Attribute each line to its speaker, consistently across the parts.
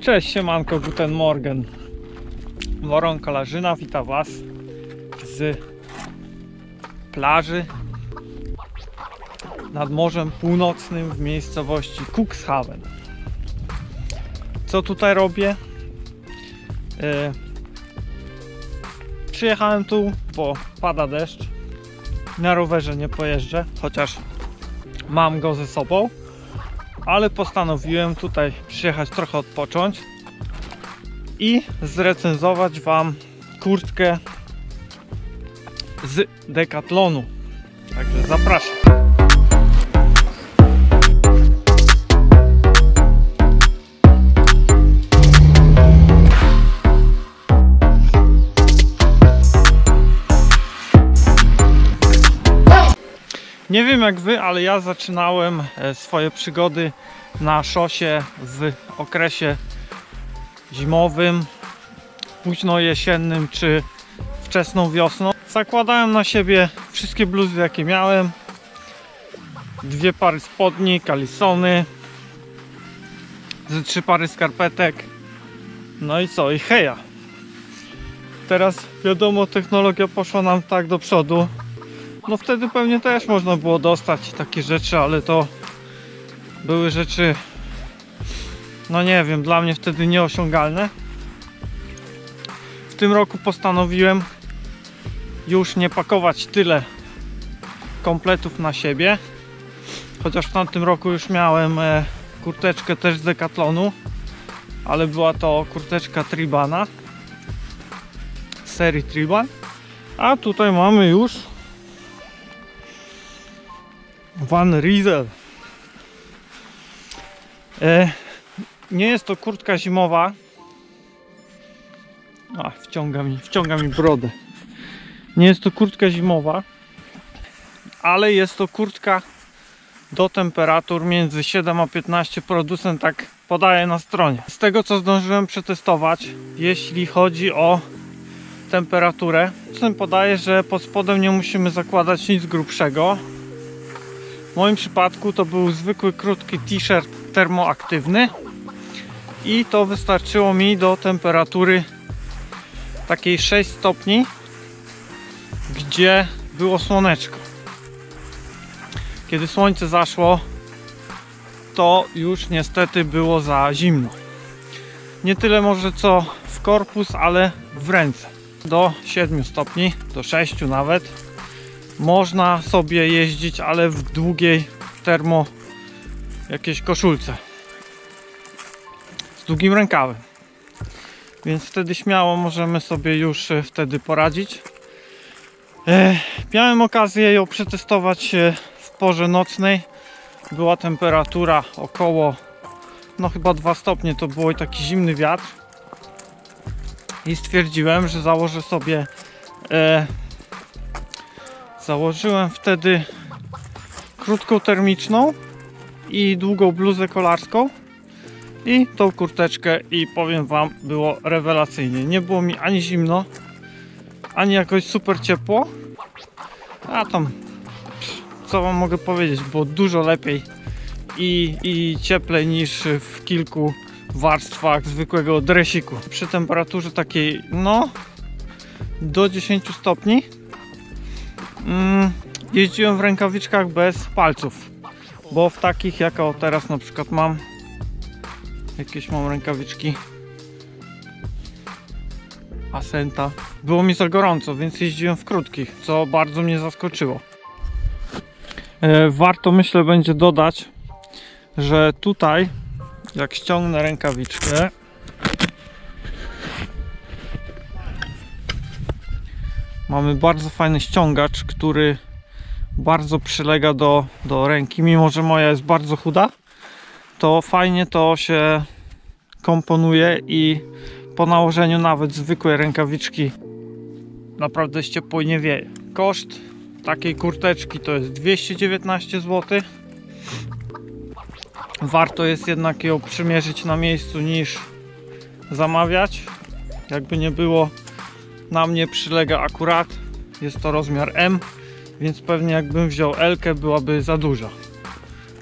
Speaker 1: Cześć, siemanko, guten morgen. Moron Kalarzyna, witam Was z plaży nad Morzem Północnym w miejscowości Cuxhaven. Co tutaj robię? E, przyjechałem tu, bo pada deszcz. Na rowerze nie pojeżdżę, chociaż mam go ze sobą ale postanowiłem tutaj przyjechać trochę odpocząć i zrecenzować Wam kurtkę z Decathlonu. Także zapraszam. Nie wiem jak wy, ale ja zaczynałem e, swoje przygody na szosie w okresie zimowym, późno jesiennym czy wczesną wiosną. Zakładałem na siebie wszystkie bluzy jakie miałem. Dwie pary spodni, kalisony, ze trzy pary skarpetek. No i co? I heja. Teraz wiadomo, technologia poszła nam tak do przodu, no wtedy pewnie też można było dostać takie rzeczy, ale to były rzeczy, no nie wiem, dla mnie wtedy nieosiągalne. W tym roku postanowiłem już nie pakować tyle kompletów na siebie. Chociaż w tamtym roku już miałem e, kurteczkę też z Decathlonu, ale była to kurteczka Tribana serii Triban. A tutaj mamy już Van Riesel. E, nie jest to kurtka zimowa. A, wciąga mi, wciąga mi brodę. Nie jest to kurtka zimowa, ale jest to kurtka do temperatur między 7 a 15 producent tak podaje na stronie. Z tego co zdążyłem przetestować, jeśli chodzi o temperaturę, producent podaje, że pod spodem nie musimy zakładać nic grubszego, moim przypadku to był zwykły krótki t-shirt termoaktywny i to wystarczyło mi do temperatury takiej 6 stopni, gdzie było słoneczko. Kiedy słońce zaszło, to już niestety było za zimno. Nie tyle może co w korpus, ale w ręce. Do 7 stopni, do 6 nawet można sobie jeździć, ale w długiej termo jakiejś koszulce z długim rękawem. Więc wtedy śmiało możemy sobie już e, wtedy poradzić. E, miałem okazję ją przetestować e, w porze nocnej. Była temperatura około no chyba 2 stopnie to było i taki zimny wiatr. I stwierdziłem, że założę sobie Założyłem wtedy krótką termiczną i długą bluzę kolarską i tą kurteczkę i powiem wam było rewelacyjnie. Nie było mi ani zimno, ani jakoś super ciepło. A tam co wam mogę powiedzieć, było dużo lepiej i, i cieplej niż w kilku warstwach zwykłego dresiku. Przy temperaturze takiej no do 10 stopni mm, jeździłem w rękawiczkach bez palców bo w takich jako teraz na przykład mam jakieś mam rękawiczki. Asenta było mi za gorąco więc jeździłem w krótkich co bardzo mnie zaskoczyło. E, warto myślę będzie dodać że tutaj jak ściągnę rękawiczkę mamy bardzo fajny ściągacz, który bardzo przylega do, do ręki, mimo że moja jest bardzo chuda, to fajnie to się komponuje i po nałożeniu nawet zwykłej rękawiczki naprawdę ciepło nie wieje. Koszt takiej kurteczki to jest 219 zł. Warto jest jednak ją przymierzyć na miejscu niż zamawiać. Jakby nie było na mnie przylega akurat. Jest to rozmiar M więc pewnie jakbym wziął L byłaby za duża.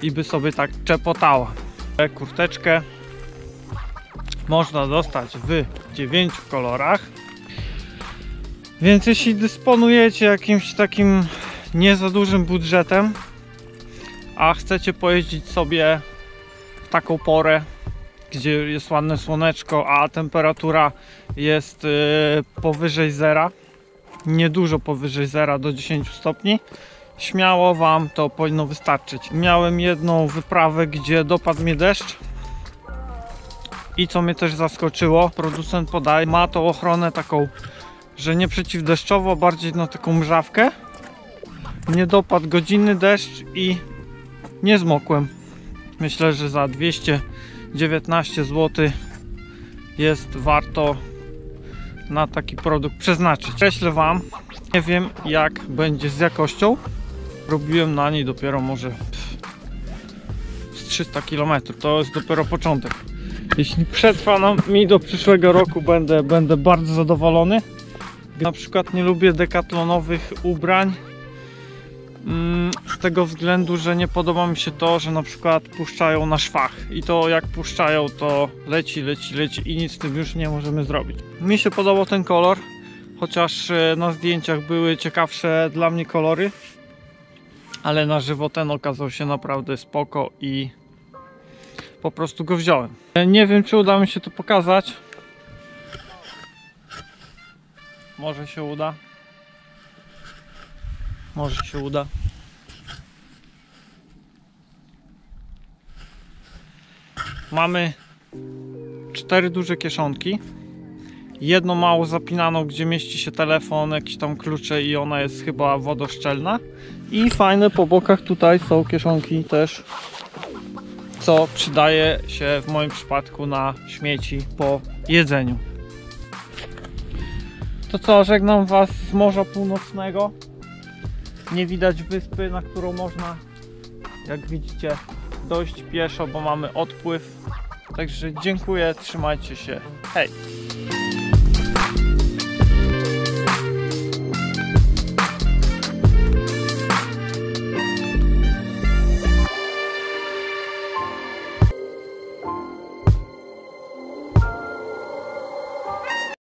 Speaker 1: I by sobie tak czepotała. Kurteczkę można dostać w 9 kolorach. Więc jeśli dysponujecie jakimś takim nie za dużym budżetem, a chcecie pojeździć sobie w taką porę, gdzie jest ładne słoneczko, a temperatura jest yy, powyżej zera, niedużo powyżej zera do 10 stopni, śmiało Wam to powinno wystarczyć. Miałem jedną wyprawę, gdzie dopadł mnie deszcz i co mnie też zaskoczyło, producent podaje, ma to ochronę taką, że nie przeciwdeszczowo, bardziej na taką mrzawkę. Nie dopadł godzinny deszcz i nie zmokłem. Myślę, że za 219 zł jest warto na taki produkt przeznaczyć. Kreślę Wam, nie wiem jak będzie z jakością. Robiłem na niej dopiero może z 300 km. To jest dopiero początek. Jeśli przetrwa nam mi do przyszłego roku, będę, będę bardzo zadowolony. Na przykład nie lubię dekatlonowych ubrań. Z tego względu, że nie podoba mi się to, że na przykład puszczają na szwach. I to jak puszczają, to leci, leci, leci i nic z tym już nie możemy zrobić. Mi się podobał ten kolor, chociaż e, na zdjęciach były ciekawsze dla mnie kolory. Ale na żywo ten okazał się naprawdę spoko i po prostu go wziąłem. Nie wiem, czy uda mi się to pokazać. Może się uda. Może się uda. Mamy cztery duże kieszonki. Jedną mało zapinaną, gdzie mieści się telefon, jakieś tam klucze i ona jest chyba wodoszczelna. I fajne po bokach tutaj są kieszonki też co przydaje się w moim przypadku na śmieci po jedzeniu. To co, żegnam Was z Morza Północnego. Nie widać wyspy, na którą można, jak widzicie, dojść pieszo, bo mamy odpływ. Także dziękuję, trzymajcie się. Hej!